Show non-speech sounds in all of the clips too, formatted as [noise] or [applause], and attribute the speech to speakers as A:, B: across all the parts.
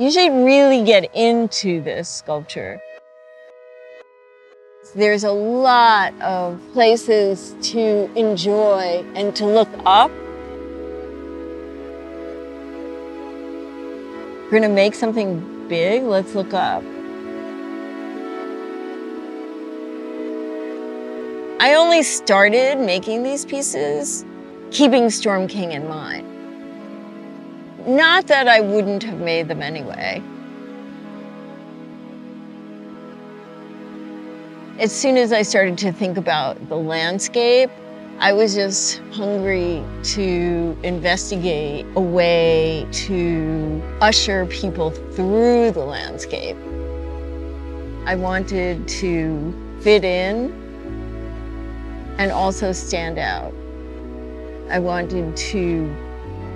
A: You should really get into this sculpture. There's a lot of places to enjoy and to look up. We're gonna make something big, let's look up. I only started making these pieces keeping Storm King in mind. Not that I wouldn't have made them anyway. As soon as I started to think about the landscape, I was just hungry to investigate a way to usher people through the landscape. I wanted to fit in and also stand out. I wanted to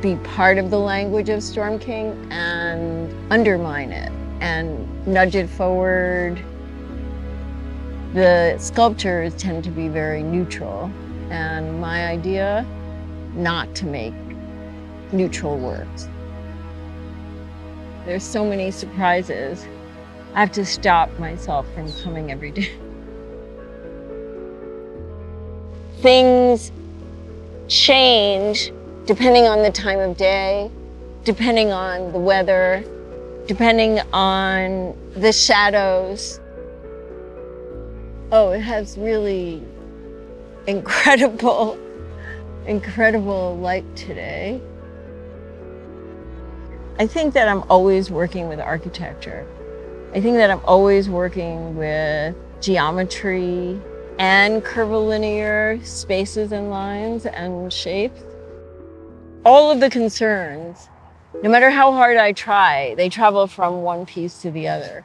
A: be part of the language of Storm King and undermine it and nudge it forward. The sculptures tend to be very neutral, and my idea, not to make neutral works. There's so many surprises. I have to stop myself from coming every day. [laughs] Things change depending on the time of day, depending on the weather, depending on the shadows. Oh, it has really incredible, [laughs] incredible light today. I think that I'm always working with architecture. I think that I'm always working with geometry and curvilinear spaces and lines and shapes. All of the concerns, no matter how hard I try, they travel from one piece to the other.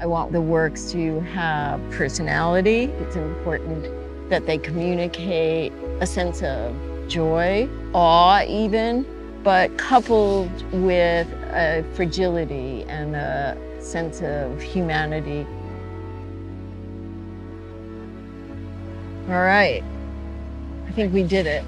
A: I want the works to have personality. It's important that they communicate a sense of joy, awe even, but coupled with a fragility and a sense of humanity. All right. I think we did it.